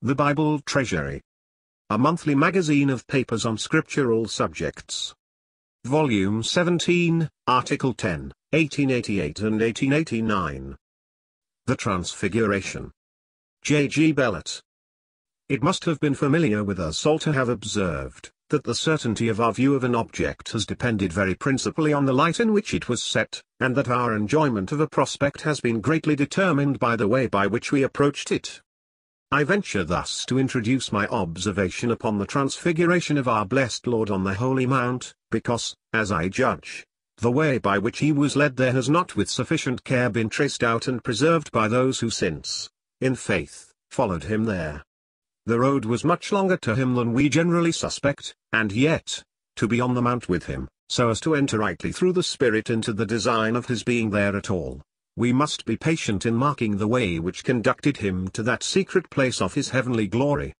The Bible Treasury. A monthly magazine of papers on scriptural subjects. Volume 17, Article 10, 1888 and 1889. The Transfiguration. J. G. Bellett. It must have been familiar with us all to have observed, that the certainty of our view of an object has depended very principally on the light in which it was set, and that our enjoyment of a prospect has been greatly determined by the way by which we approached it. I venture thus to introduce my observation upon the transfiguration of our blessed Lord on the Holy Mount, because, as I judge, the way by which he was led there has not with sufficient care been traced out and preserved by those who since, in faith, followed him there. The road was much longer to him than we generally suspect, and yet, to be on the mount with him, so as to enter rightly through the Spirit into the design of his being there at all, we must be patient in marking the way which conducted him to that secret place of his heavenly glory.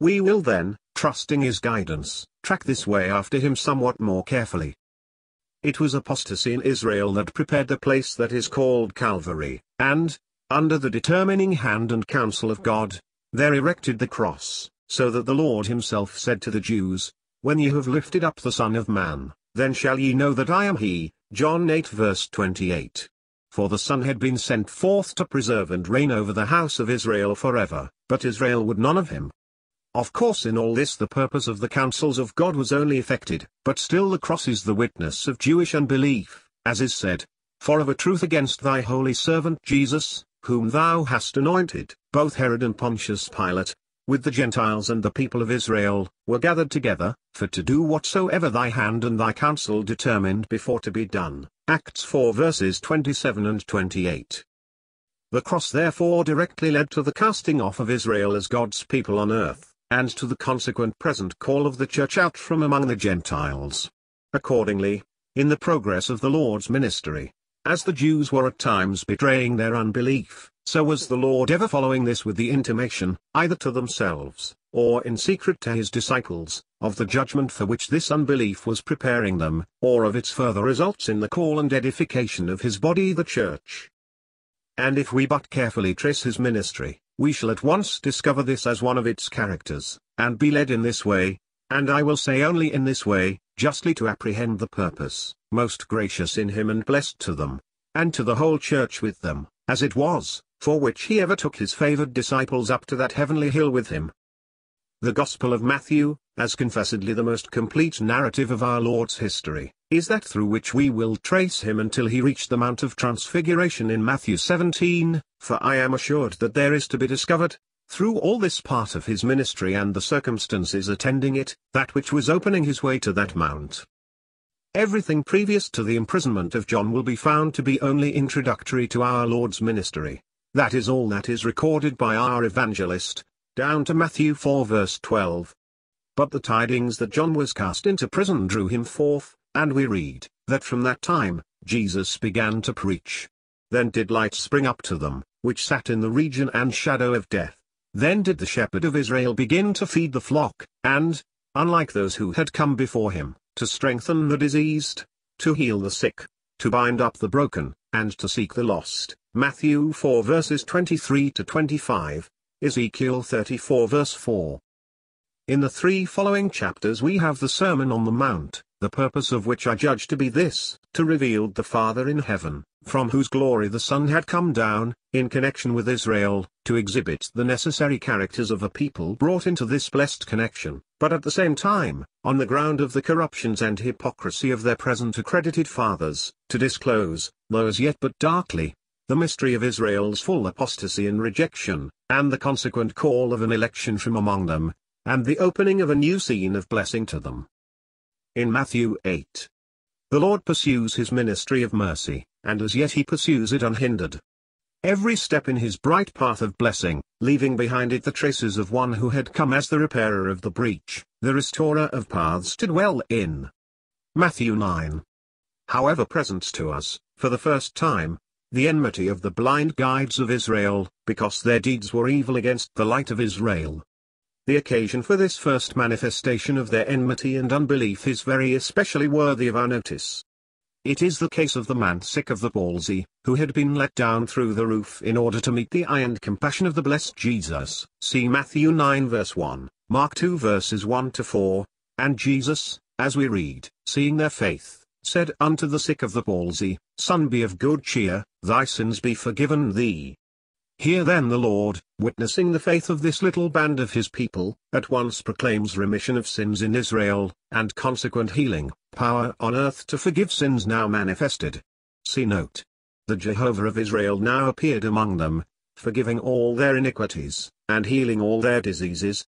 We will then, trusting his guidance, track this way after him somewhat more carefully. It was apostasy in Israel that prepared the place that is called Calvary, and, under the determining hand and counsel of God, there erected the cross, so that the Lord himself said to the Jews, When ye have lifted up the Son of Man, then shall ye know that I am he, John 8 verse 28 for the Son had been sent forth to preserve and reign over the house of Israel forever, but Israel would none of him. Of course in all this the purpose of the counsels of God was only effected, but still the cross is the witness of Jewish unbelief, as is said, For of a truth against thy holy servant Jesus, whom thou hast anointed, both Herod and Pontius Pilate, with the Gentiles and the people of Israel, were gathered together, for to do whatsoever thy hand and thy counsel determined before to be done. Acts 4 verses 27 and 28. The cross therefore directly led to the casting off of Israel as God's people on earth, and to the consequent present call of the church out from among the Gentiles. Accordingly, in the progress of the Lord's ministry, as the Jews were at times betraying their unbelief, so was the Lord ever following this with the intimation, either to themselves, or in secret to his disciples, of the judgment for which this unbelief was preparing them, or of its further results in the call and edification of his body the church. And if we but carefully trace his ministry, we shall at once discover this as one of its characters, and be led in this way, and I will say only in this way, justly to apprehend the purpose, most gracious in him and blessed to them, and to the whole church with them, as it was, for which he ever took his favored disciples up to that heavenly hill with him, the Gospel of Matthew, as confessedly the most complete narrative of our Lord's history, is that through which we will trace him until he reached the Mount of Transfiguration in Matthew 17, for I am assured that there is to be discovered, through all this part of his ministry and the circumstances attending it, that which was opening his way to that mount. Everything previous to the imprisonment of John will be found to be only introductory to our Lord's ministry. That is all that is recorded by our evangelist, down to Matthew 4 verse 12. But the tidings that John was cast into prison drew him forth, and we read, that from that time, Jesus began to preach. Then did light spring up to them, which sat in the region and shadow of death. Then did the shepherd of Israel begin to feed the flock, and, unlike those who had come before him, to strengthen the diseased, to heal the sick, to bind up the broken, and to seek the lost. Matthew 4 verses 23 to 25, Ezekiel 34 verse 4. In the three following chapters we have the Sermon on the Mount, the purpose of which I judge to be this, to reveal the Father in heaven, from whose glory the Son had come down, in connection with Israel, to exhibit the necessary characters of a people brought into this blessed connection, but at the same time, on the ground of the corruptions and hypocrisy of their present accredited fathers, to disclose, though as yet but darkly, the mystery of Israel's full apostasy and rejection, and the consequent call of an election from among them, and the opening of a new scene of blessing to them. In Matthew 8, the Lord pursues his ministry of mercy, and as yet he pursues it unhindered. Every step in his bright path of blessing, leaving behind it the traces of one who had come as the repairer of the breach, the restorer of paths to dwell in. Matthew 9. However present to us, for the first time, the enmity of the blind guides of Israel, because their deeds were evil against the light of Israel. The occasion for this first manifestation of their enmity and unbelief is very especially worthy of our notice. it is the case of the man sick of the palsy, who had been let down through the roof in order to meet the eye and compassion of the blessed Jesus. See Matthew 9 verse 1, Mark 2 verses 1 to 4, and Jesus, as we read, seeing their faith, said unto the sick of the palsy, Son be of good cheer, thy sins be forgiven thee. Here then the Lord, witnessing the faith of this little band of his people, at once proclaims remission of sins in Israel, and consequent healing, power on earth to forgive sins now manifested. See note. The Jehovah of Israel now appeared among them, forgiving all their iniquities, and healing all their diseases.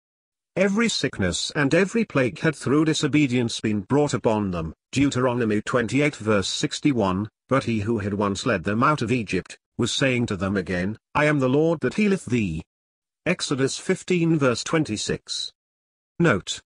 Every sickness and every plague had through disobedience been brought upon them, Deuteronomy 28 verse 61, but he who had once led them out of Egypt, was saying to them again, I am the Lord that healeth thee. Exodus 15 verse 26. Note.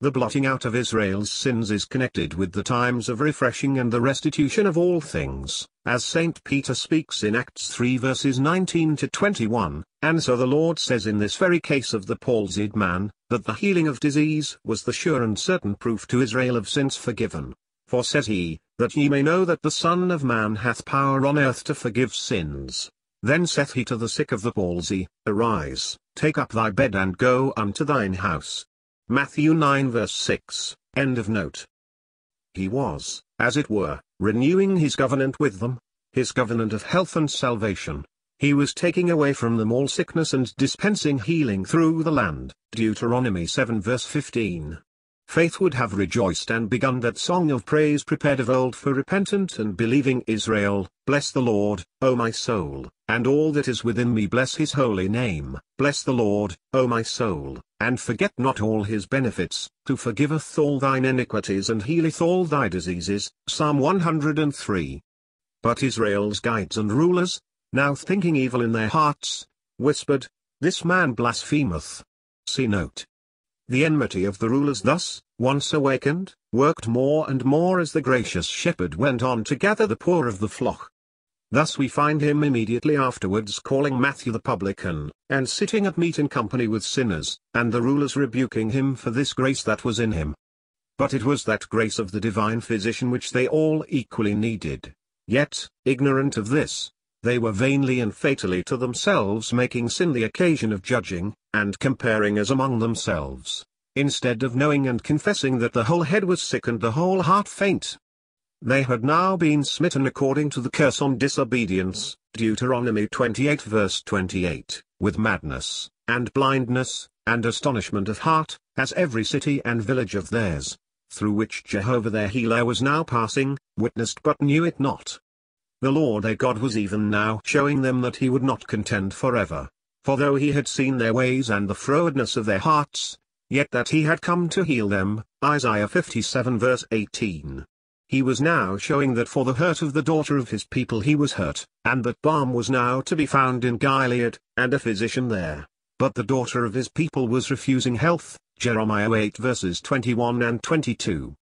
The blotting out of Israel's sins is connected with the times of refreshing and the restitution of all things, as St. Peter speaks in Acts 3 verses 19 to 21, and so the Lord says in this very case of the palsied man, that the healing of disease was the sure and certain proof to Israel of sins forgiven. For says he, that ye may know that the Son of Man hath power on earth to forgive sins. Then saith he to the sick of the palsy, Arise, take up thy bed and go unto thine house. Matthew 9 verse 6, end of note. He was, as it were, renewing his covenant with them, his covenant of health and salvation. He was taking away from them all sickness and dispensing healing through the land. Deuteronomy 7 verse 15 faith would have rejoiced and begun that song of praise prepared of old for repentant and believing Israel, Bless the Lord, O my soul, and all that is within me bless his holy name. Bless the Lord, O my soul, and forget not all his benefits, who forgiveth all thine iniquities and healeth all thy diseases. Psalm 103. But Israel's guides and rulers, now thinking evil in their hearts, whispered, This man blasphemeth. See note. The enmity of the rulers thus, once awakened, worked more and more as the gracious shepherd went on to gather the poor of the flock. Thus we find him immediately afterwards calling Matthew the publican, and sitting at meat in company with sinners, and the rulers rebuking him for this grace that was in him. But it was that grace of the divine physician which they all equally needed. Yet, ignorant of this, they were vainly and fatally to themselves making sin the occasion of judging, and comparing as among themselves, instead of knowing and confessing that the whole head was sick and the whole heart faint. They had now been smitten according to the curse on disobedience, Deuteronomy 28 verse 28, with madness, and blindness, and astonishment of heart, as every city and village of theirs, through which Jehovah their healer was now passing, witnessed but knew it not. The Lord their God was even now showing them that he would not contend forever. For though he had seen their ways and the frowardness of their hearts, yet that he had come to heal them, Isaiah 57 verse 18. He was now showing that for the hurt of the daughter of his people he was hurt, and that balm was now to be found in Gilead, and a physician there. But the daughter of his people was refusing health, Jeremiah 8 verses 21 and 22.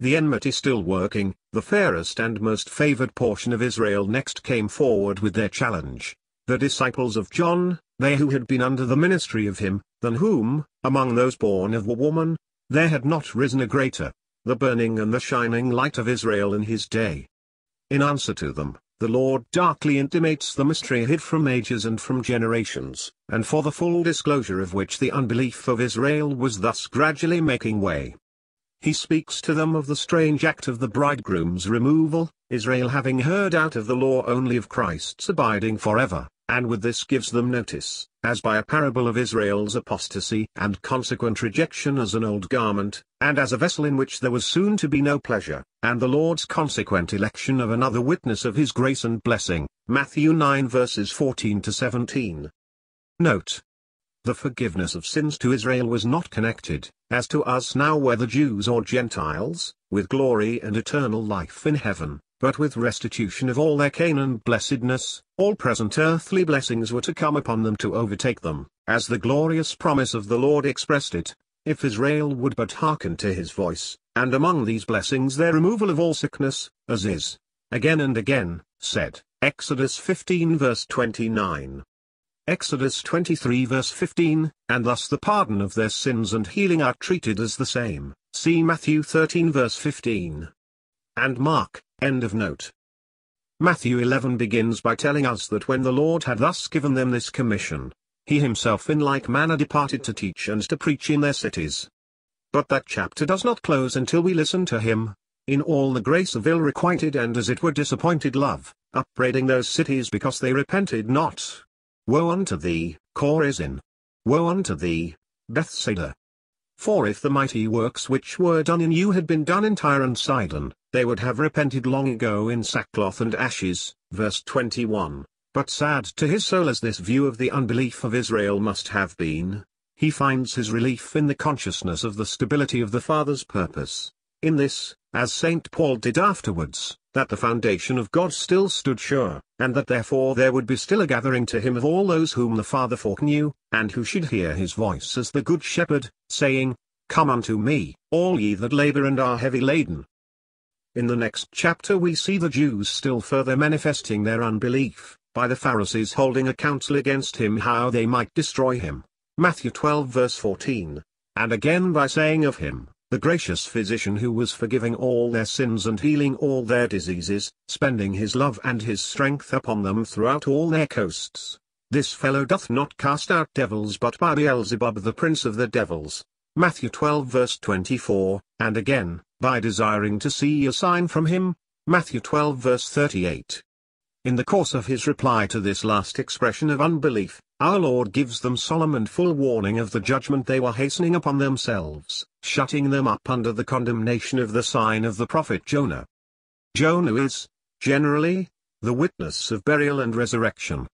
The enmity still working, the fairest and most favored portion of Israel next came forward with their challenge. The disciples of John, they who had been under the ministry of him, than whom, among those born of a woman, there had not risen a greater, the burning and the shining light of Israel in his day. In answer to them, the Lord darkly intimates the mystery hid from ages and from generations, and for the full disclosure of which the unbelief of Israel was thus gradually making way. He speaks to them of the strange act of the bridegroom's removal, Israel having heard out of the law only of Christ's abiding forever, and with this gives them notice, as by a parable of Israel's apostasy and consequent rejection as an old garment, and as a vessel in which there was soon to be no pleasure, and the Lord's consequent election of another witness of his grace and blessing, Matthew 9 verses 14 to 17. Note, the forgiveness of sins to Israel was not connected, as to us now whether Jews or Gentiles, with glory and eternal life in heaven, but with restitution of all their Canaan blessedness, all present earthly blessings were to come upon them to overtake them, as the glorious promise of the Lord expressed it, if Israel would but hearken to his voice, and among these blessings their removal of all sickness, as is, again and again, said, Exodus 15 verse 29. Exodus 23 verse 15, and thus the pardon of their sins and healing are treated as the same, see Matthew 13 verse 15. And Mark, End of note. Matthew 11 begins by telling us that when the Lord had thus given them this commission, he himself in like manner departed to teach and to preach in their cities. But that chapter does not close until we listen to him, in all the grace of ill-requited and as it were disappointed love, upbraiding those cities because they repented not. Woe unto thee, Chorazin! Woe unto thee, Bethsaida! For if the mighty works which were done in you had been done in Tyre and Sidon, they would have repented long ago in sackcloth and ashes. Verse 21. But sad to his soul as this view of the unbelief of Israel must have been, he finds his relief in the consciousness of the stability of the Father's purpose. In this, as St. Paul did afterwards, that the foundation of God still stood sure, and that therefore there would be still a gathering to him of all those whom the Father foreknew, and who should hear his voice as the Good Shepherd, saying, Come unto me, all ye that labour and are heavy laden. In the next chapter we see the Jews still further manifesting their unbelief, by the Pharisees holding a council against him how they might destroy him. Matthew 12 verse 14. And again by saying of him, the gracious physician who was forgiving all their sins and healing all their diseases, spending his love and his strength upon them throughout all their coasts. This fellow doth not cast out devils but by Beelzebub the prince of the devils. Matthew 12 verse 24, and again, by desiring to see a sign from him. Matthew 12 verse 38. In the course of his reply to this last expression of unbelief, our Lord gives them solemn and full warning of the judgment they were hastening upon themselves, shutting them up under the condemnation of the sign of the prophet Jonah. Jonah is, generally, the witness of burial and resurrection.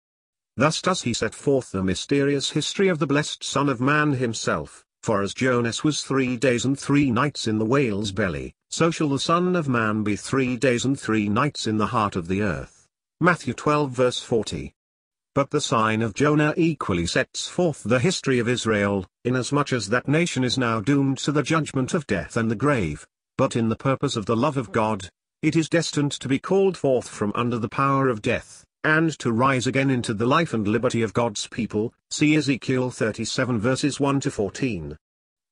Thus does he set forth the mysterious history of the blessed Son of Man himself, for as Jonas was three days and three nights in the whale's belly, so shall the Son of Man be three days and three nights in the heart of the earth. Matthew 12 verse 40. But the sign of Jonah equally sets forth the history of Israel, inasmuch as that nation is now doomed to the judgment of death and the grave, but in the purpose of the love of God, it is destined to be called forth from under the power of death, and to rise again into the life and liberty of God's people, see Ezekiel 37 verses 1 to 14.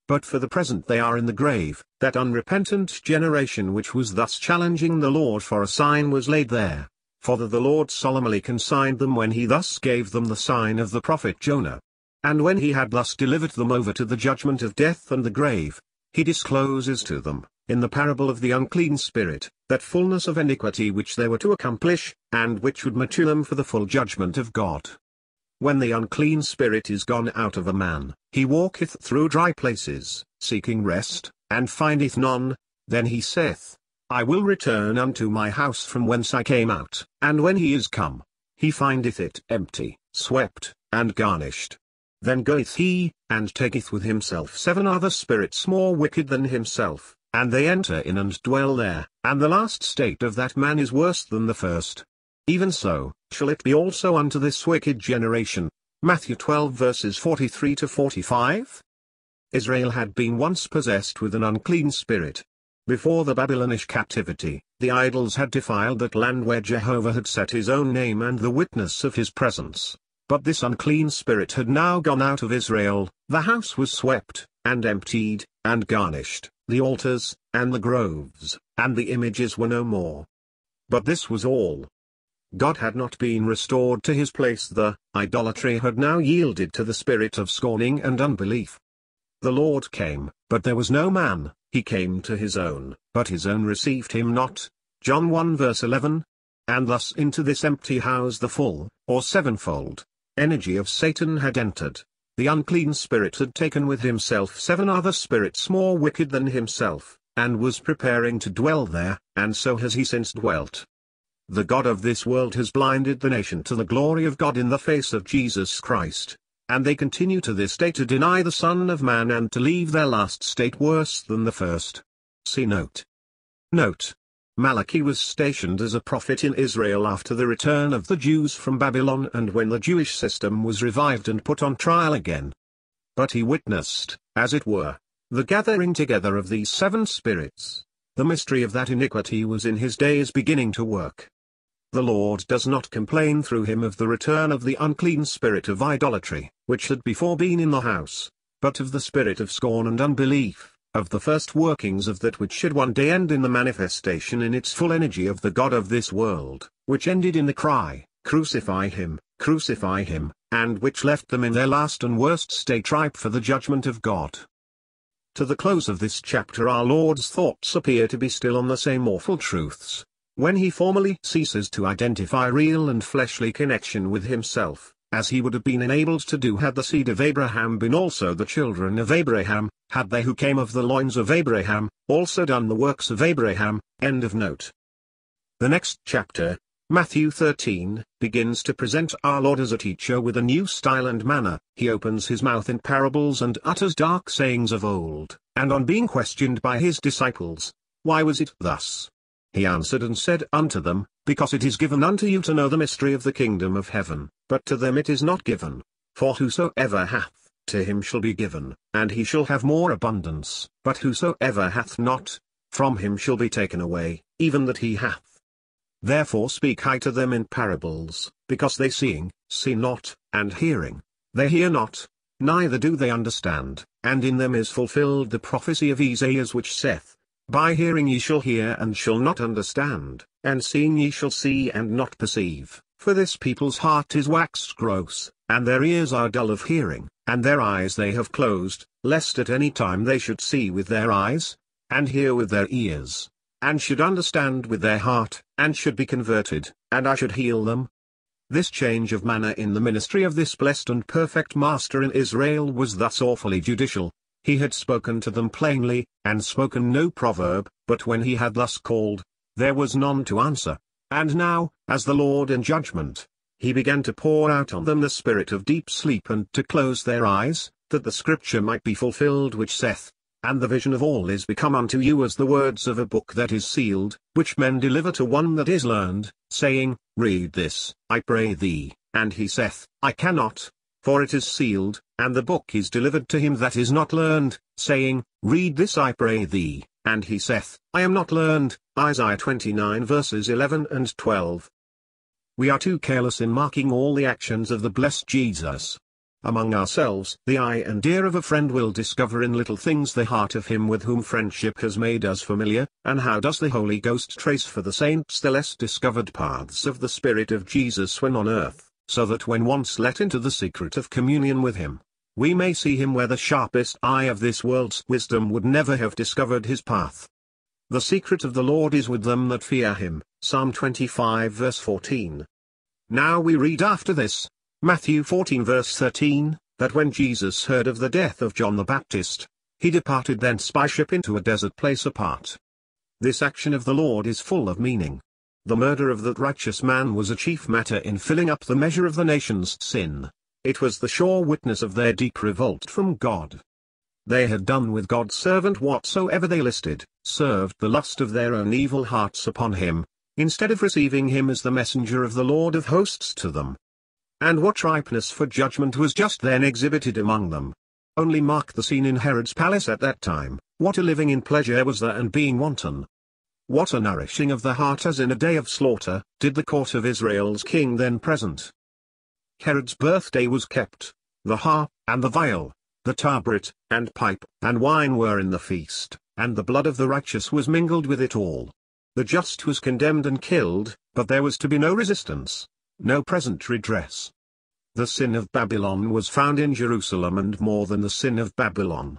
But for the present they are in the grave, that unrepentant generation which was thus challenging the Lord for a sign was laid there for the Lord solemnly consigned them when he thus gave them the sign of the prophet Jonah. And when he had thus delivered them over to the judgment of death and the grave, he discloses to them, in the parable of the unclean spirit, that fullness of iniquity which they were to accomplish, and which would mature them for the full judgment of God. When the unclean spirit is gone out of a man, he walketh through dry places, seeking rest, and findeth none, then he saith, I will return unto my house from whence I came out. And when he is come, he findeth it empty, swept, and garnished. Then goeth he, and taketh with himself seven other spirits more wicked than himself, and they enter in and dwell there, and the last state of that man is worse than the first. Even so, shall it be also unto this wicked generation. Matthew 12 verses 43 to 45. Israel had been once possessed with an unclean spirit, before the Babylonish captivity, the idols had defiled that land where Jehovah had set his own name and the witness of his presence. But this unclean spirit had now gone out of Israel, the house was swept, and emptied, and garnished, the altars, and the groves, and the images were no more. But this was all. God had not been restored to his place the, idolatry had now yielded to the spirit of scorning and unbelief. The Lord came, but there was no man, he came to his own, but his own received him not. John 1 verse 11. And thus into this empty house the full, or sevenfold, energy of Satan had entered. The unclean spirit had taken with himself seven other spirits more wicked than himself, and was preparing to dwell there, and so has he since dwelt. The God of this world has blinded the nation to the glory of God in the face of Jesus Christ, and they continue to this day to deny the Son of Man and to leave their last state worse than the first. See note. Note. Malachi was stationed as a prophet in Israel after the return of the Jews from Babylon and when the Jewish system was revived and put on trial again. But he witnessed, as it were, the gathering together of these seven spirits. The mystery of that iniquity was in his days beginning to work. The Lord does not complain through him of the return of the unclean spirit of idolatry, which had before been in the house, but of the spirit of scorn and unbelief, of the first workings of that which should one day end in the manifestation in its full energy of the God of this world, which ended in the cry, Crucify him, crucify him, and which left them in their last and worst state ripe for the judgment of God. To the close of this chapter our Lord's thoughts appear to be still on the same awful truths. When he formally ceases to identify real and fleshly connection with himself, as he would have been enabled to do had the seed of Abraham been also the children of Abraham, had they who came of the loins of Abraham, also done the works of Abraham. End of note. The next chapter, Matthew 13, begins to present our Lord as a teacher with a new style and manner. He opens his mouth in parables and utters dark sayings of old, and on being questioned by his disciples, Why was it thus? He answered and said unto them, Because it is given unto you to know the mystery of the kingdom of heaven, but to them it is not given. For whosoever hath, to him shall be given, and he shall have more abundance. But whosoever hath not, from him shall be taken away, even that he hath. Therefore speak I to them in parables, because they seeing, see not, and hearing, they hear not, neither do they understand, and in them is fulfilled the prophecy of Isaiah which saith, By hearing ye shall hear and shall not understand, and seeing ye shall see and not perceive, for this people's heart is waxed gross, and their ears are dull of hearing, and their eyes they have closed, lest at any time they should see with their eyes, and hear with their ears, and should understand with their heart, and should be converted, and I should heal them. This change of manner in the ministry of this blessed and perfect Master in Israel was thus awfully judicial. He had spoken to them plainly, and spoken no proverb, but when he had thus called, there was none to answer. And now, as the Lord in judgment, he began to pour out on them the spirit of deep sleep and to close their eyes, that the scripture might be fulfilled which saith, and the vision of all is become unto you as the words of a book that is sealed, which men deliver to one that is learned, saying, Read this, I pray thee, and he saith, I cannot, for it is sealed, and the book is delivered to him that is not learned, saying, Read this I pray thee, and he saith, I am not learned, Isaiah 29 verses 11 and 12. We are too careless in marking all the actions of the blessed Jesus, among ourselves, the eye and ear of a friend will discover in little things the heart of him with whom friendship has made us familiar, and how does the Holy Ghost trace for the saints the less discovered paths of the Spirit of Jesus when on earth, so that when once let into the secret of communion with him, we may see him where the sharpest eye of this world's wisdom would never have discovered his path. The secret of the Lord is with them that fear him, Psalm 25 verse 14. Now we read after this, Matthew 14 verse 13, that when Jesus heard of the death of John the Baptist, he departed thence by ship into a desert place apart. This action of the Lord is full of meaning. The murder of that righteous man was a chief matter in filling up the measure of the nation's sin. It was the sure witness of their deep revolt from God. They had done with God's servant whatsoever they listed, served the lust of their own evil hearts upon him, instead of receiving him as the messenger of the Lord of hosts to them. And what ripeness for judgment was just then exhibited among them. Only mark the scene in Herod's palace at that time, what a living in pleasure was there and being wanton. What a nourishing of the heart as in a day of slaughter, did the court of Israel's king then present. Herod's birthday was kept, the harp, and the viol, the tabret, and pipe, and wine were in the feast, and the blood of the righteous was mingled with it all. The just was condemned and killed, but there was to be no resistance no present redress. The sin of Babylon was found in Jerusalem and more than the sin of Babylon.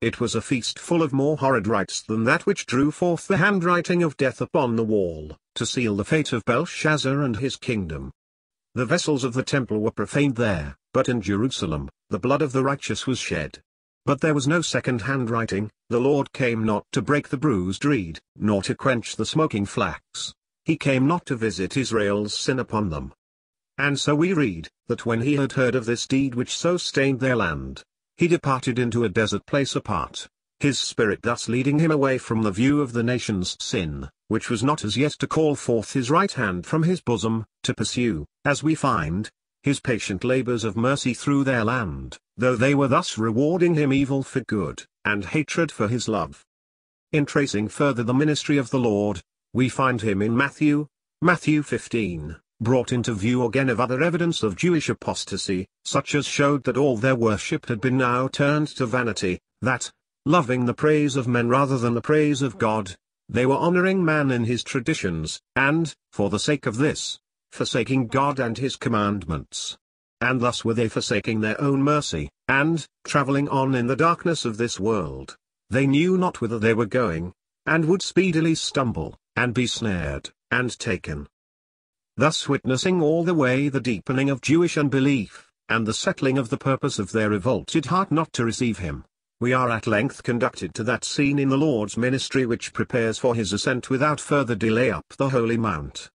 It was a feast full of more horrid rites than that which drew forth the handwriting of death upon the wall, to seal the fate of Belshazzar and his kingdom. The vessels of the temple were profaned there, but in Jerusalem, the blood of the righteous was shed. But there was no second handwriting, the Lord came not to break the bruised reed, nor to quench the smoking flax. He came not to visit Israel's sin upon them. And so we read, that when he had heard of this deed which so stained their land, he departed into a desert place apart, his spirit thus leading him away from the view of the nation's sin, which was not as yet to call forth his right hand from his bosom, to pursue, as we find, his patient labors of mercy through their land, though they were thus rewarding him evil for good, and hatred for his love. In tracing further the ministry of the Lord, we find him in Matthew, Matthew 15, brought into view again of other evidence of Jewish apostasy, such as showed that all their worship had been now turned to vanity, that, loving the praise of men rather than the praise of God. They were honoring man in his traditions, and, for the sake of this, forsaking God and his commandments. And thus were they forsaking their own mercy, and, travelling on in the darkness of this world, they knew not whither they were going, and would speedily stumble, and be snared, and taken. Thus witnessing all the way the deepening of Jewish unbelief, and the settling of the purpose of their revolted heart not to receive him, we are at length conducted to that scene in the Lord's ministry which prepares for his ascent without further delay up the Holy Mount.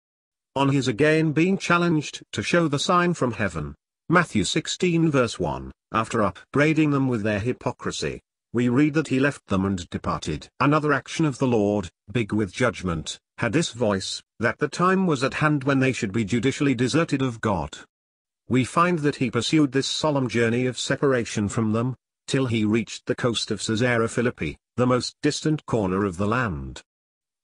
On his again being challenged to show the sign from heaven, Matthew 16 verse 1, after upbraiding them with their hypocrisy, we read that he left them and departed. Another action of the Lord, big with judgment, had this voice, that the time was at hand when they should be judicially deserted of God. We find that he pursued this solemn journey of separation from them, till he reached the coast of Caesarea Philippi, the most distant corner of the land.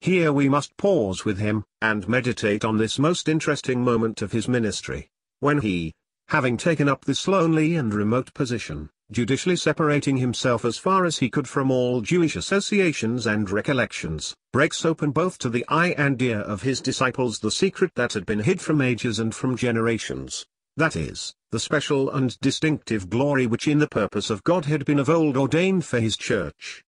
Here we must pause with him, and meditate on this most interesting moment of his ministry, when he, having taken up this lonely and remote position, judicially separating himself as far as he could from all Jewish associations and recollections, breaks open both to the eye and ear of his disciples the secret that had been hid from ages and from generations, that is, the special and distinctive glory which in the purpose of God had been of old ordained for his church.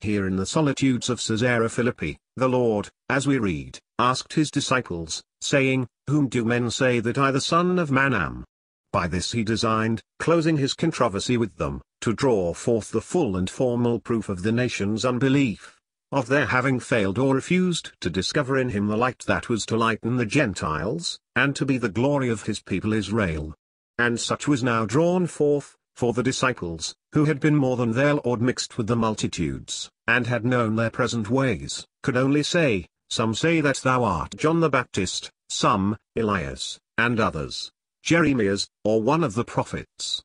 Here in the solitudes of Caesarea Philippi, the Lord, as we read, asked his disciples, saying, Whom do men say that I the Son of Man am? By this he designed, closing his controversy with them, to draw forth the full and formal proof of the nation's unbelief, of their having failed or refused to discover in him the light that was to lighten the Gentiles, and to be the glory of his people Israel. And such was now drawn forth, for the disciples, who had been more than their Lord mixed with the multitudes, and had known their present ways, could only say, Some say that thou art John the Baptist, some, Elias, and others, Jeremias, or one of the prophets.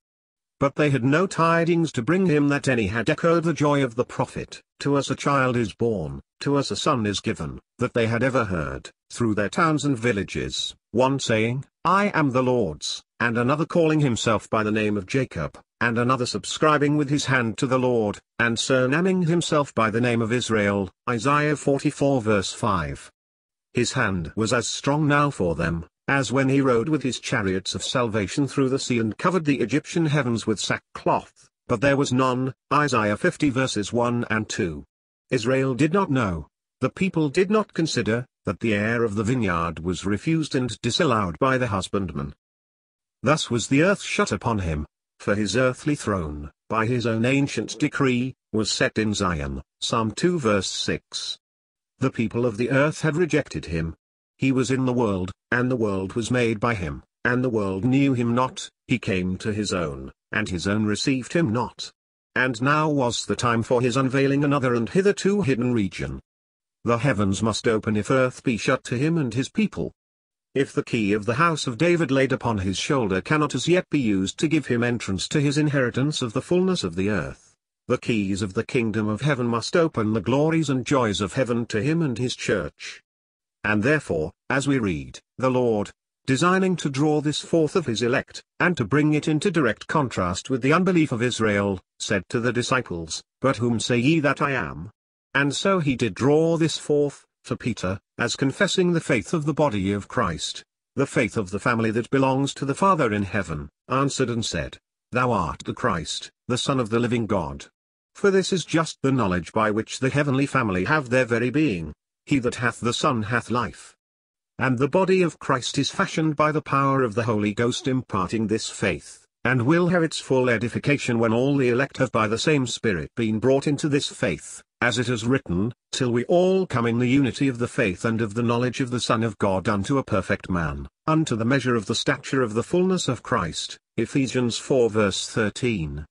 But they had no tidings to bring him that any had echoed the joy of the prophet, to us a child is born, to us a son is given, that they had ever heard, through their towns and villages, one saying, I am the Lord's, and another calling himself by the name of Jacob, and another subscribing with his hand to the Lord, and surnaming himself by the name of Israel, Isaiah 44 verse 5. His hand was as strong now for them, as when he rode with his chariots of salvation through the sea and covered the Egyptian heavens with sackcloth, but there was none, Isaiah 50 verses 1 and 2. Israel did not know, the people did not consider, that the heir of the vineyard was refused and disallowed by the husbandman. Thus was the earth shut upon him, for his earthly throne, by his own ancient decree, was set in Zion, Psalm 2 verse 6. The people of the earth had rejected him, he was in the world, and the world was made by him, and the world knew him not, he came to his own, and his own received him not. And now was the time for his unveiling another and hitherto hidden region. The heavens must open if earth be shut to him and his people. If the key of the house of David laid upon his shoulder cannot as yet be used to give him entrance to his inheritance of the fullness of the earth, the keys of the kingdom of heaven must open the glories and joys of heaven to him and his church. And therefore, as we read, the Lord, designing to draw this forth of his elect, and to bring it into direct contrast with the unbelief of Israel, said to the disciples, But whom say ye that I am? And so he did draw this forth, for Peter, as confessing the faith of the body of Christ, the faith of the family that belongs to the Father in heaven, answered and said, Thou art the Christ, the Son of the living God. For this is just the knowledge by which the heavenly family have their very being, he that hath the Son hath life. And the body of Christ is fashioned by the power of the Holy Ghost imparting this faith, and will have its full edification when all the elect have by the same Spirit been brought into this faith, as it is written, till we all come in the unity of the faith and of the knowledge of the Son of God unto a perfect man, unto the measure of the stature of the fullness of Christ. Ephesians 4 verse 13.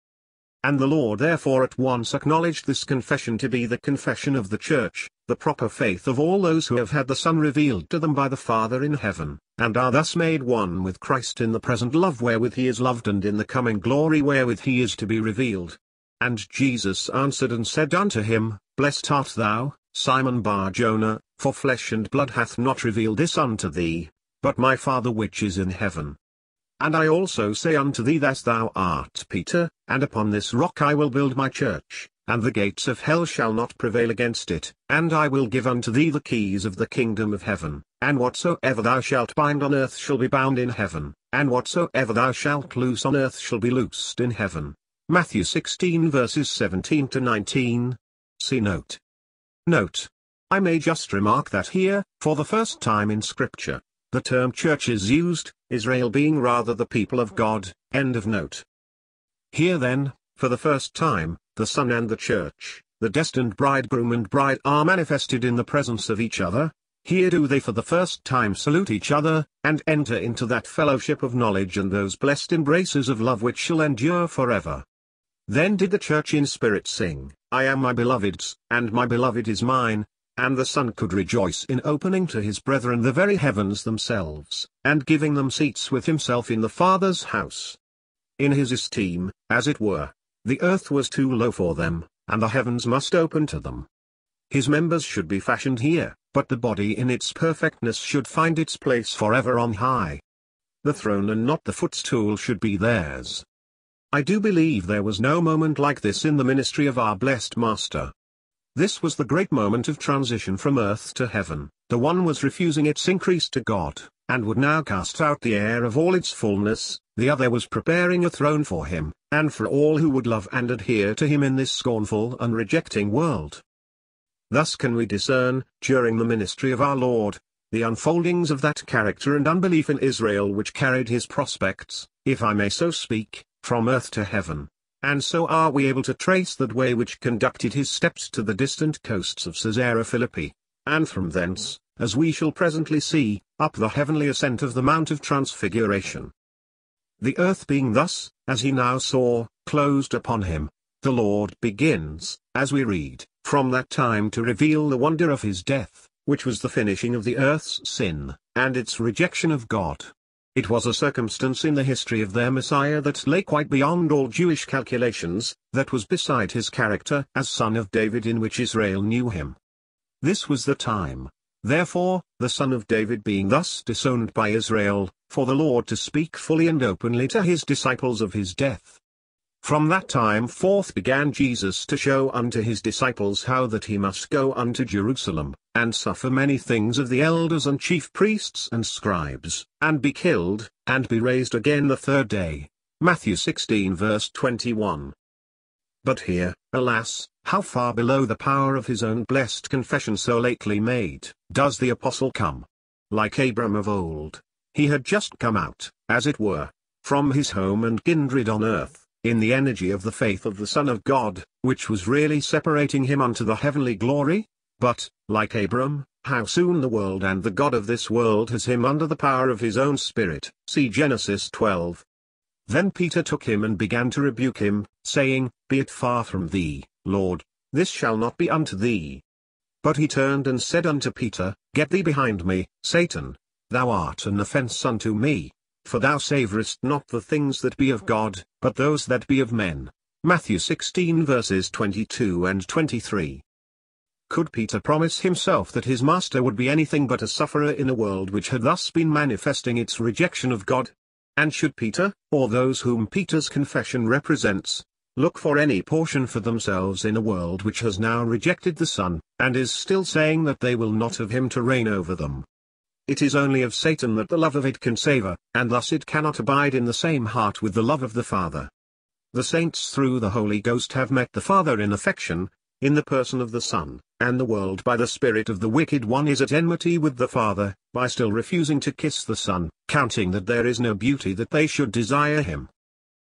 And the Lord therefore at once acknowledged this confession to be the confession of the Church, the proper faith of all those who have had the Son revealed to them by the Father in heaven, and are thus made one with Christ in the present love wherewith he is loved and in the coming glory wherewith he is to be revealed. And Jesus answered and said unto him, Blessed art thou, Simon Bar-Jonah, for flesh and blood hath not revealed this unto thee, but my Father which is in heaven. And I also say unto thee that thou art Peter, and upon this rock I will build my church, and the gates of hell shall not prevail against it, and I will give unto thee the keys of the kingdom of heaven, and whatsoever thou shalt bind on earth shall be bound in heaven, and whatsoever thou shalt loose on earth shall be loosed in heaven. Matthew 16 verses 17 to 19. See note. Note. I may just remark that here, for the first time in Scripture, the term church is used, Israel being rather the people of God, end of note. Here then, for the first time, the Son and the Church, the destined bridegroom and bride are manifested in the presence of each other, here do they for the first time salute each other, and enter into that fellowship of knowledge and those blessed embraces of love which shall endure forever. Then did the church in spirit sing, I am my beloved's, and my beloved is mine, and the Son could rejoice in opening to his brethren the very heavens themselves, and giving them seats with himself in the Father's house. In his esteem, as it were, the earth was too low for them, and the heavens must open to them. His members should be fashioned here, but the body in its perfectness should find its place forever on high. The throne and not the footstool should be theirs. I do believe there was no moment like this in the ministry of our blessed Master. This was the great moment of transition from earth to heaven, the one was refusing its increase to God, and would now cast out the heir of all its fullness, the other was preparing a throne for him, and for all who would love and adhere to him in this scornful and rejecting world. Thus can we discern, during the ministry of our Lord, the unfoldings of that character and unbelief in Israel which carried his prospects, if I may so speak, from earth to heaven. And so are we able to trace that way which conducted his steps to the distant coasts of Caesarea Philippi, and from thence, as we shall presently see, up the heavenly ascent of the Mount of Transfiguration. The earth being thus, as he now saw, closed upon him, the Lord begins, as we read, from that time to reveal the wonder of his death, which was the finishing of the earth's sin, and its rejection of God. It was a circumstance in the history of their Messiah that lay quite beyond all Jewish calculations, that was beside his character as son of David in which Israel knew him. This was the time, Therefore, the son of David being thus disowned by Israel, for the Lord to speak fully and openly to his disciples of his death. From that time forth began Jesus to show unto his disciples how that he must go unto Jerusalem, and suffer many things of the elders and chief priests and scribes, and be killed, and be raised again the third day. Matthew 16 verse 21. But here, alas, how far below the power of his own blessed confession so lately made, does the apostle come? Like Abram of old, he had just come out, as it were, from his home and kindred on earth, in the energy of the faith of the Son of God, which was really separating him unto the heavenly glory, but, like Abram, how soon the world and the God of this world has him under the power of his own spirit. See Genesis 12, then Peter took him and began to rebuke him, saying, Be it far from thee, Lord, this shall not be unto thee. But he turned and said unto Peter, Get thee behind me, Satan, thou art an offence unto me, for thou savourest not the things that be of God, but those that be of men. Matthew 16 verses 22 and 23. Could Peter promise himself that his master would be anything but a sufferer in a world which had thus been manifesting its rejection of God? And should Peter, or those whom Peter's confession represents, look for any portion for themselves in a world which has now rejected the Son, and is still saying that they will not have him to reign over them? It is only of Satan that the love of it can savour, and thus it cannot abide in the same heart with the love of the Father. The saints through the Holy Ghost have met the Father in affection, in the person of the Son, and the world by the spirit of the wicked one is at enmity with the Father, by still refusing to kiss the Son, counting that there is no beauty that they should desire him.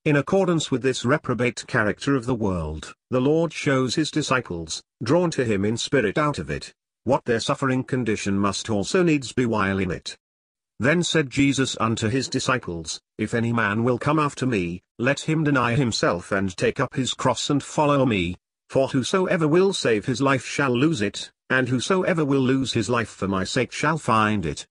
In accordance with this reprobate character of the world, the Lord shows his disciples, drawn to him in spirit out of it, what their suffering condition must also needs be while in it. Then said Jesus unto his disciples, If any man will come after me, let him deny himself and take up his cross and follow me, for whosoever will save his life shall lose it, and whosoever will lose his life for my sake shall find it.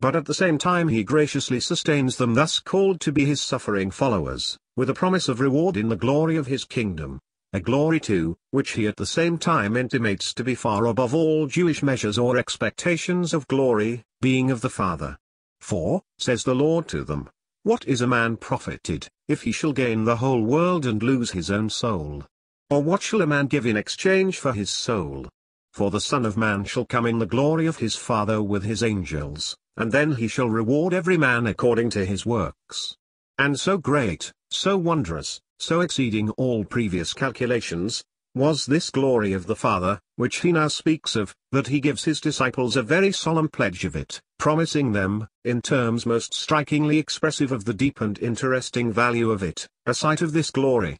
But at the same time he graciously sustains them thus called to be his suffering followers, with a promise of reward in the glory of his kingdom, a glory too, which he at the same time intimates to be far above all Jewish measures or expectations of glory, being of the Father. For, says the Lord to them, What is a man profited, if he shall gain the whole world and lose his own soul? Or what shall a man give in exchange for his soul? For the Son of Man shall come in the glory of his Father with his angels, and then he shall reward every man according to his works. And so great, so wondrous, so exceeding all previous calculations, was this glory of the Father, which he now speaks of, that he gives his disciples a very solemn pledge of it, promising them, in terms most strikingly expressive of the deep and interesting value of it, a sight of this glory.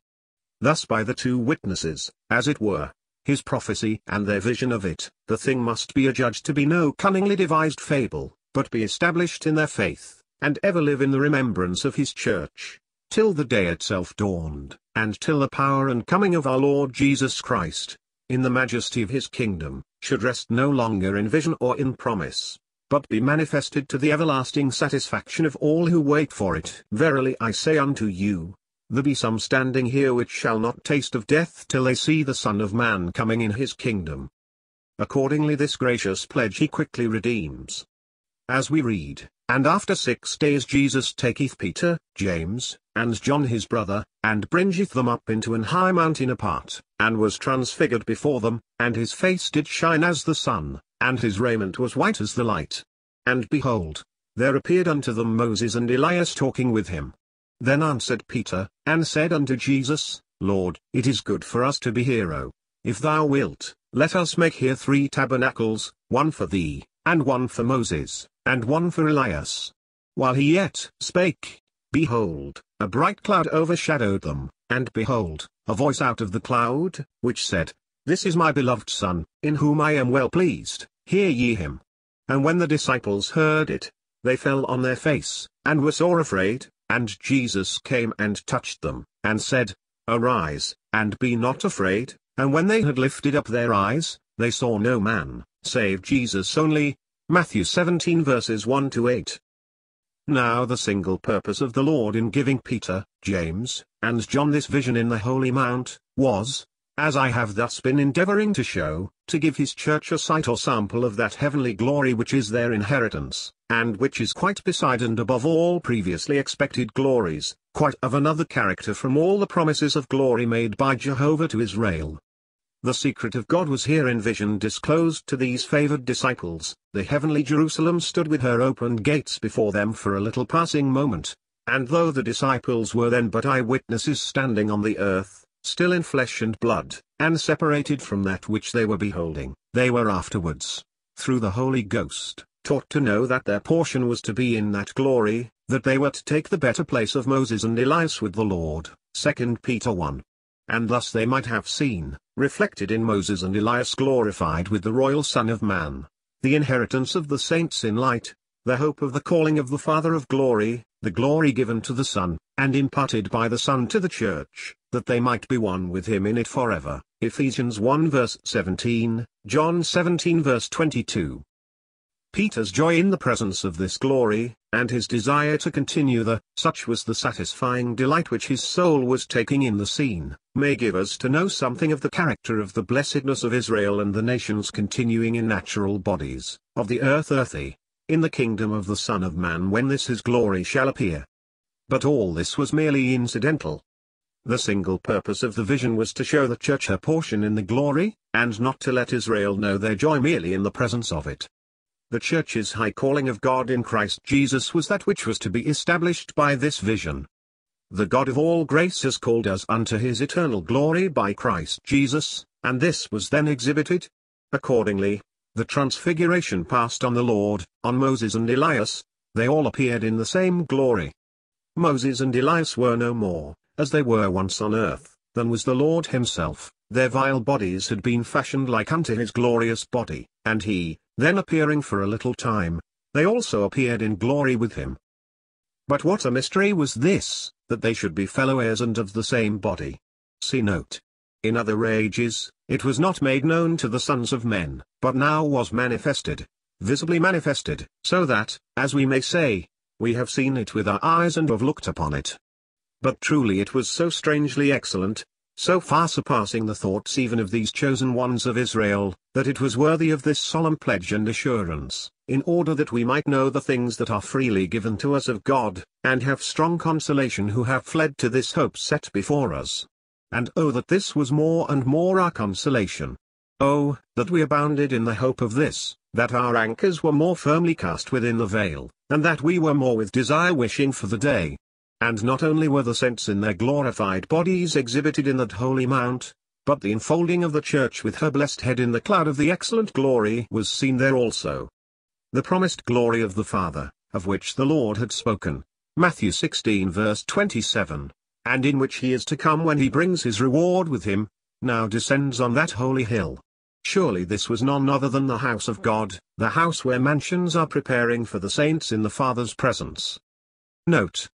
Thus by the two witnesses, as it were, his prophecy and their vision of it, the thing must be adjudged to be no cunningly devised fable, but be established in their faith, and ever live in the remembrance of his church, till the day itself dawned, and till the power and coming of our Lord Jesus Christ, in the majesty of his kingdom, should rest no longer in vision or in promise, but be manifested to the everlasting satisfaction of all who wait for it. Verily I say unto you, there be some standing here which shall not taste of death till they see the Son of Man coming in his kingdom. Accordingly this gracious pledge he quickly redeems. As we read, And after six days Jesus taketh Peter, James, and John his brother, and bringeth them up into an high mountain apart, and was transfigured before them, and his face did shine as the sun, and his raiment was white as the light. And behold, there appeared unto them Moses and Elias talking with him. Then answered Peter, and said unto Jesus, Lord, it is good for us to be here. If thou wilt, let us make here three tabernacles, one for thee, and one for Moses, and one for Elias. While he yet spake, behold, a bright cloud overshadowed them, and behold, a voice out of the cloud, which said, This is my beloved Son, in whom I am well pleased, hear ye him. And when the disciples heard it, they fell on their face, and were sore afraid. And Jesus came and touched them, and said, Arise, and be not afraid. And when they had lifted up their eyes, they saw no man, save Jesus only. Matthew 17 verses 1 to 8. Now the single purpose of the Lord in giving Peter, James, and John this vision in the Holy Mount, was, as I have thus been endeavoring to show, to give his church a sight or sample of that heavenly glory which is their inheritance, and which is quite beside and above all previously expected glories, quite of another character from all the promises of glory made by Jehovah to Israel. The secret of God was here in vision disclosed to these favored disciples, the heavenly Jerusalem stood with her open gates before them for a little passing moment, and though the disciples were then but eyewitnesses standing on the earth, still in flesh and blood, and separated from that which they were beholding, they were afterwards, through the Holy Ghost, taught to know that their portion was to be in that glory, that they were to take the better place of Moses and Elias with the Lord, 2 Peter 1. And thus they might have seen, reflected in Moses and Elias glorified with the royal Son of Man, the inheritance of the saints in light, the hope of the calling of the Father of glory, the glory given to the Son, and imparted by the Son to the Church, that they might be one with him in it forever. Ephesians 1 verse 17, John 17 verse 22. Peter's joy in the presence of this glory, and his desire to continue the, such was the satisfying delight which his soul was taking in the scene, may give us to know something of the character of the blessedness of Israel and the nations continuing in natural bodies, of the earth earthy, in the kingdom of the Son of Man when this his glory shall appear. But all this was merely incidental. The single purpose of the vision was to show the church her portion in the glory, and not to let Israel know their joy merely in the presence of it. The church's high calling of God in Christ Jesus was that which was to be established by this vision. The God of all grace has called us unto his eternal glory by Christ Jesus, and this was then exhibited. Accordingly, the transfiguration passed on the Lord, on Moses and Elias, they all appeared in the same glory. Moses and Elias were no more, as they were once on earth, than was the Lord himself, their vile bodies had been fashioned like unto his glorious body, and he, then appearing for a little time, they also appeared in glory with him. But what a mystery was this, that they should be fellow heirs and of the same body. See note. In other ages, it was not made known to the sons of men, but now was manifested, visibly manifested, so that, as we may say, we have seen it with our eyes and have looked upon it. But truly it was so strangely excellent, so far surpassing the thoughts even of these chosen ones of Israel, that it was worthy of this solemn pledge and assurance, in order that we might know the things that are freely given to us of God, and have strong consolation who have fled to this hope set before us. And oh that this was more and more our consolation. Oh, that we abounded in the hope of this, that our anchors were more firmly cast within the veil, and that we were more with desire wishing for the day. And not only were the saints in their glorified bodies exhibited in that holy mount, but the enfolding of the church with her blessed head in the cloud of the excellent glory was seen there also. The promised glory of the Father, of which the Lord had spoken, Matthew 16 verse 27, and in which he is to come when he brings his reward with him, now descends on that holy hill. Surely this was none other than the house of God, the house where mansions are preparing for the saints in the Father's presence. Note.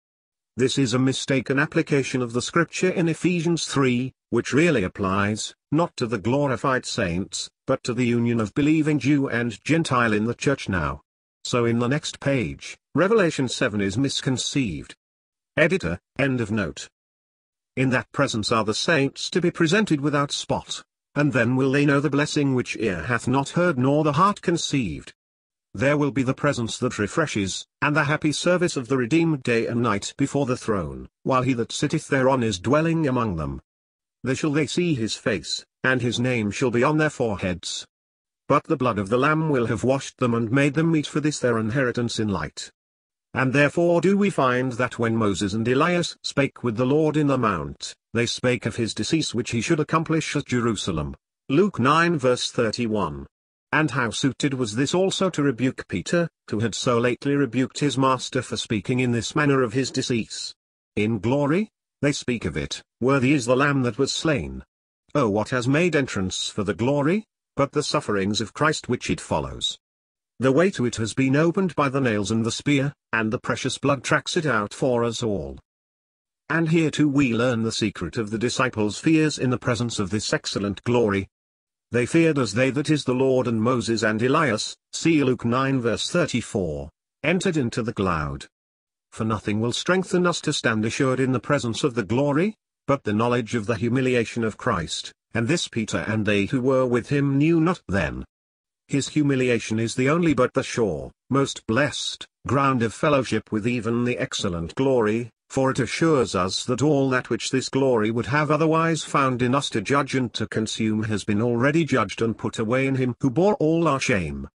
This is a mistaken application of the scripture in Ephesians 3, which really applies, not to the glorified saints, but to the union of believing Jew and Gentile in the church now. So in the next page, Revelation 7 is misconceived. Editor, end of note. In that presence are the saints to be presented without spot, and then will they know the blessing which ear hath not heard nor the heart conceived. There will be the presence that refreshes, and the happy service of the redeemed day and night before the throne, while he that sitteth thereon is dwelling among them. There shall they see his face, and his name shall be on their foreheads. But the blood of the Lamb will have washed them and made them meet for this their inheritance in light. And therefore do we find that when Moses and Elias spake with the Lord in the mount, they spake of his decease which he should accomplish at Jerusalem. Luke 9 verse 31. And how suited was this also to rebuke Peter, who had so lately rebuked his master for speaking in this manner of his decease. In glory, they speak of it, worthy is the Lamb that was slain. Oh what has made entrance for the glory, but the sufferings of Christ which it follows. The way to it has been opened by the nails and the spear, and the precious blood tracks it out for us all. And here too we learn the secret of the disciples' fears in the presence of this excellent glory. They feared as they that is the Lord and Moses and Elias, see Luke 9 verse 34, entered into the cloud. For nothing will strengthen us to stand assured in the presence of the glory, but the knowledge of the humiliation of Christ, and this Peter and they who were with him knew not then. His humiliation is the only but the sure, most blessed, ground of fellowship with even the excellent glory, for it assures us that all that which this glory would have otherwise found in us to judge and to consume has been already judged and put away in him who bore all our shame.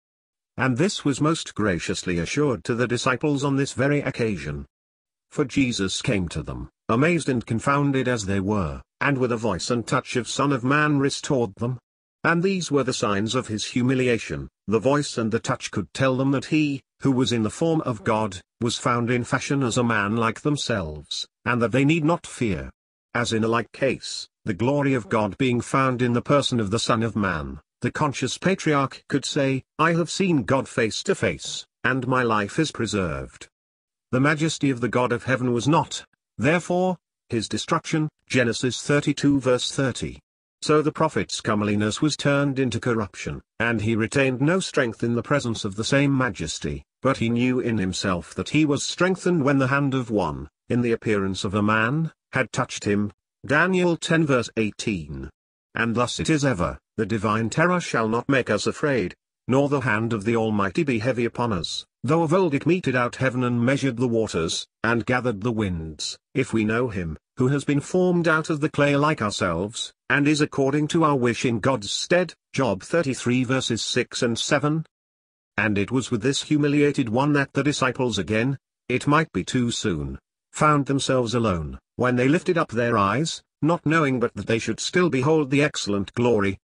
And this was most graciously assured to the disciples on this very occasion. For Jesus came to them, amazed and confounded as they were, and with a voice and touch of Son of Man restored them, and these were the signs of his humiliation, the voice and the touch could tell them that he, who was in the form of God, was found in fashion as a man like themselves, and that they need not fear. As in a like case, the glory of God being found in the person of the Son of Man, the conscious patriarch could say, I have seen God face to face, and my life is preserved. The majesty of the God of heaven was not, therefore, his destruction, Genesis 32 verse 30. So the prophet's comeliness was turned into corruption, and he retained no strength in the presence of the same majesty, but he knew in himself that he was strengthened when the hand of one, in the appearance of a man, had touched him. Daniel 10 verse 18. And thus it is ever, the divine terror shall not make us afraid, nor the hand of the Almighty be heavy upon us, though of old it meted out heaven and measured the waters, and gathered the winds, if we know him, who has been formed out of the clay like ourselves, and is according to our wish in God's stead, Job 33 verses 6 and 7. And it was with this humiliated one that the disciples again, it might be too soon, found themselves alone, when they lifted up their eyes, not knowing but that they should still behold the excellent glory.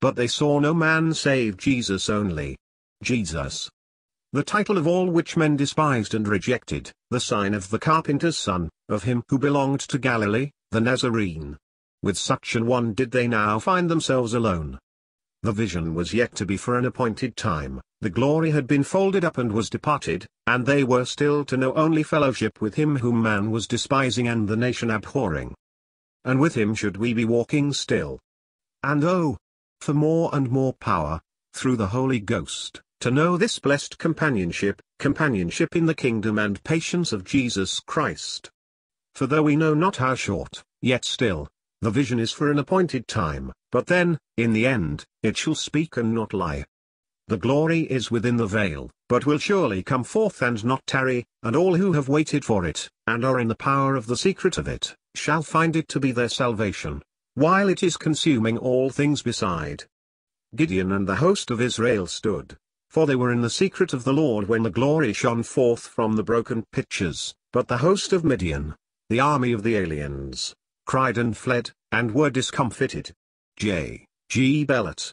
But they saw no man save Jesus only. Jesus. The title of all which men despised and rejected, the sign of the carpenter's son, of him who belonged to Galilee, the Nazarene. With such an one did they now find themselves alone. The vision was yet to be for an appointed time, the glory had been folded up and was departed, and they were still to know only fellowship with him whom man was despising and the nation abhorring. And with him should we be walking still. And oh, for more and more power, through the Holy Ghost, to know this blessed companionship, companionship in the kingdom and patience of Jesus Christ. For though we know not how short, yet still, the vision is for an appointed time, but then, in the end, it shall speak and not lie. The glory is within the veil, but will surely come forth and not tarry, and all who have waited for it, and are in the power of the secret of it, shall find it to be their salvation. while it is consuming all things beside. Gideon and the host of Israel stood, for they were in the secret of the Lord when the glory shone forth from the broken pitchers, but the host of Midian, the army of the aliens, cried and fled, and were discomfited. J. G. Bellett